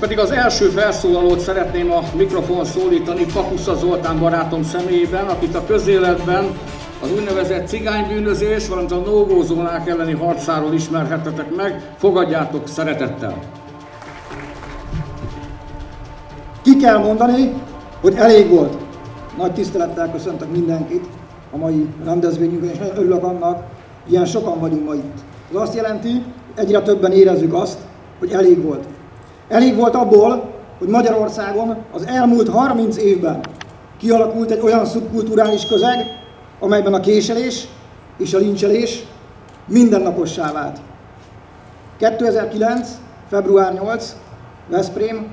pedig az első felszólalót szeretném a mikrofon szólítani Pakusza Zoltán barátom személyében, akit a közéletben az úgynevezett cigánybűnözés, valamint a nógózónák elleni harcáról ismerhettetek meg. Fogadjátok szeretettel! Ki kell mondani, hogy elég volt. Nagy tisztelettel köszöntök mindenkit a mai rendezvényünkön, és nagyon örülök annak, ilyen sokan vagyunk ma itt. Ez azt jelenti, egyre többen érezzük azt, hogy elég volt. Elég volt abból, hogy Magyarországon az elmúlt 30 évben kialakult egy olyan szubkulturális közeg, amelyben a késelés és a lincselés mindennapossá vált. 2009. február 8. Veszprém,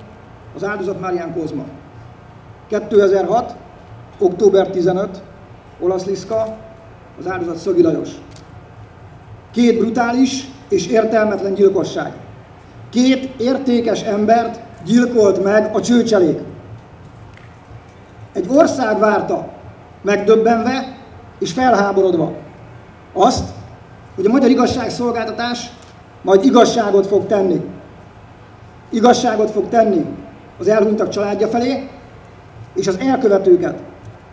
az áldozat Márián Kozma. 2006. október 15. Olasz Liszka, az áldozat Szögi Lajos. Két brutális és értelmetlen gyilkosság. Két értékes embert gyilkolt meg a csőcselék. Egy ország várta, megdöbbenve és felháborodva azt, hogy a magyar igazságszolgáltatás majd igazságot fog tenni. Igazságot fog tenni az elhunytak családja felé, és az elkövetőket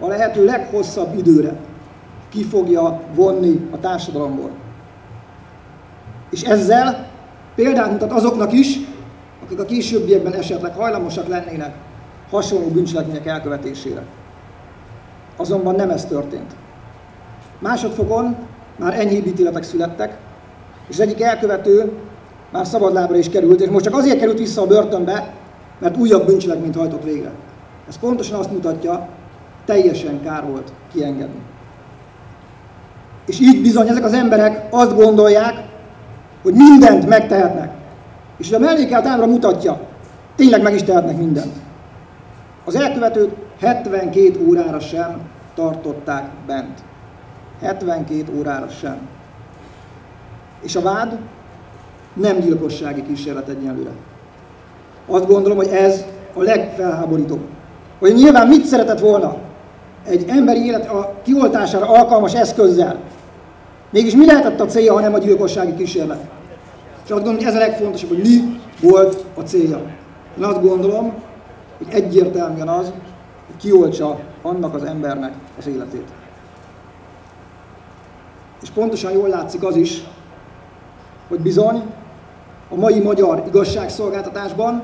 a lehető leghosszabb időre ki fogja vonni a társadalomból. És ezzel példát mutat azoknak is, akik a későbbiekben esetleg hajlamosak lennének hasonló bűncselekmények elkövetésére. Azonban nem ez történt. Másodfokon már enyhébb ítéletek születtek, és az egyik elkövető már szabadlábra is került, és most csak azért került vissza a börtönbe, mert újabb bűncselekményt hajtott végre. Ez pontosan azt mutatja, teljesen kár volt kiengedni. És így bizony ezek az emberek azt gondolják, hogy mindent megtehetnek. És a mellékelt ábra mutatja, tényleg meg is tehetnek mindent. Az elkövetőt 72 órára sem tartották bent. 72 órára sem. És a vád nem gyilkossági kísérlet egyenlőre. Azt gondolom, hogy ez a legfelháborítóbb. Hogy nyilván mit szeretett volna egy emberi élet a kioltására alkalmas eszközzel. Mégis mi lehetett a célja, ha nem a gyilkossági kísérlet? És azt gondolom, hogy ez a legfontosabb, hogy mi volt a célja. Én azt gondolom, hogy egyértelműen az, hogy kioltsa annak az embernek az életét. És pontosan jól látszik az is, hogy bizony a mai magyar igazságszolgáltatásban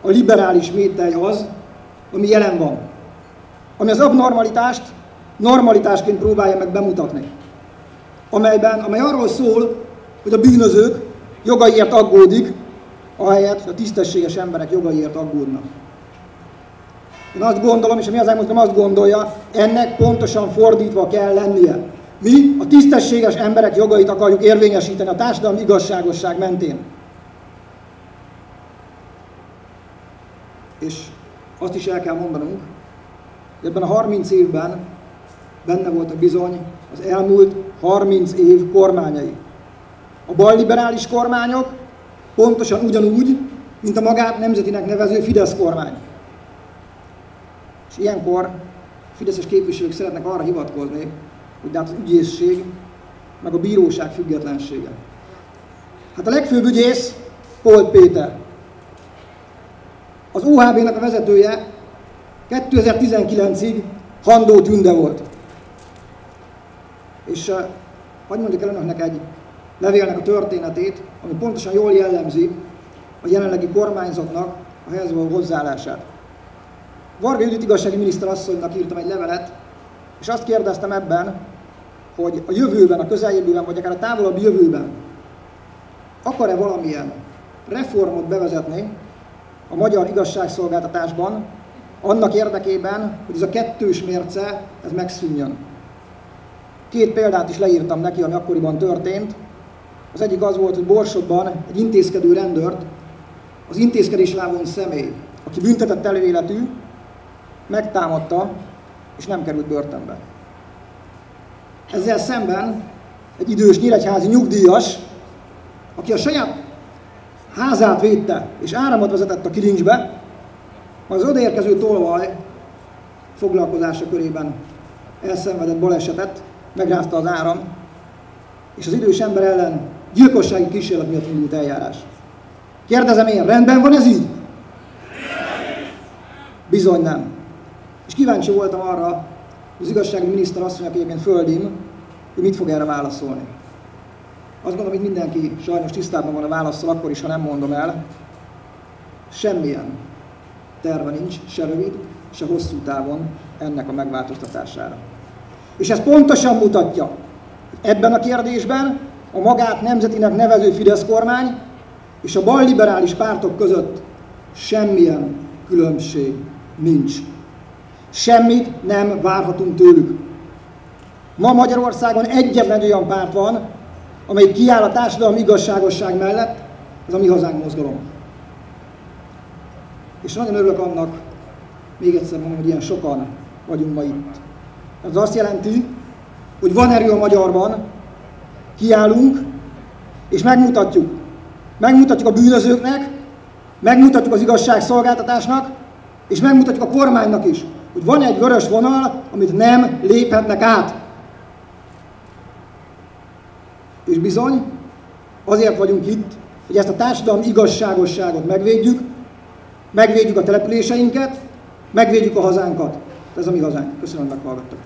a liberális métej az, ami jelen van. Ami az abnormalitást normalitásként próbálja meg bemutatni. Amelyben, amely arról szól, hogy a bűnözők jogaiért aggódik, ahelyett a tisztességes emberek jogaiért aggódnak. Én azt gondolom, és a mi az azt gondolja, ennek pontosan fordítva kell lennie. Mi a tisztességes emberek jogait akarjuk érvényesíteni a társadalmi igazságosság mentén. És azt is el kell mondanunk, hogy ebben a 30 évben benne voltak bizony az elmúlt 30 év kormányai. A balliberális kormányok pontosan ugyanúgy, mint a magát nemzetinek nevező Fidesz kormány. És ilyenkor a fideszes képviselők szeretnek arra hivatkozni, hogy de hát az ügyészség, meg a bíróság függetlensége. Hát a legfőbb ügyész Polt Péter. Az OHB-nak a vezetője 2019-ig Handó Tünde volt. És uh, hagyd mondjuk el önöknek egy levélnek a történetét, ami pontosan jól jellemzi a jelenlegi kormányzatnak a helyzetbe hozzáállását. Varga Judit igazsági miniszter asszonynak írtam egy levelet, és azt kérdeztem ebben, hogy a jövőben, a közeljövőben, vagy akár a távolabb jövőben akar-e valamilyen reformot bevezetni a magyar igazságszolgáltatásban, annak érdekében, hogy ez a kettős mérce, ez megszűnjön. Két példát is leírtam neki, ami akkoriban történt. Az egyik az volt, hogy Borsodban egy intézkedő rendőrt, az intézkedés elvont személy, aki büntetett előéletű, megtámadta, és nem került börtönbe. Ezzel szemben egy idős nyíregyházi nyugdíjas, aki a saját házát védte, és áramot vezetett a kilincsbe, az odaérkező tolvaj foglalkozása körében elszenvedett balesetet, megrázta az áram, és az idős ember ellen gyilkossági kísérlet miatt indult eljárás. Kérdezem én, rendben van ez így? Bizony nem. És kíváncsi voltam arra, hogy az igazságügyi miniszter asszony, aki egyébként földim, hogy mit fog erre válaszolni. Azt gondolom, hogy mindenki sajnos tisztában van a válaszol, akkor is, ha nem mondom el. Semmilyen terve nincs, se rövid, se hosszú távon ennek a megváltoztatására. És ez pontosan mutatja, ebben a kérdésben a magát nemzetinek nevező Fidesz kormány és a balliberális pártok között semmilyen különbség nincs. Semmit nem várhatunk tőlük. Ma Magyarországon egyetlen olyan párt van, amely kiáll a társadalmi igazságosság mellett, ez a mi hazánk mozgalom. És nagyon örülök annak, még egyszer mondom, hogy ilyen sokan vagyunk ma itt. Ez azt jelenti, hogy van erő a magyarban, kiállunk, és megmutatjuk. Megmutatjuk a bűnözőknek, megmutatjuk az igazságszolgáltatásnak, és megmutatjuk a kormánynak is, hogy van egy vörös vonal, amit nem léphetnek át. És bizony, azért vagyunk itt, hogy ezt a társadalmi igazságosságot megvédjük, megvédjük a településeinket, megvédjük a hazánkat. Ez a mi hazánk. Köszönöm, hogy meghallgattak.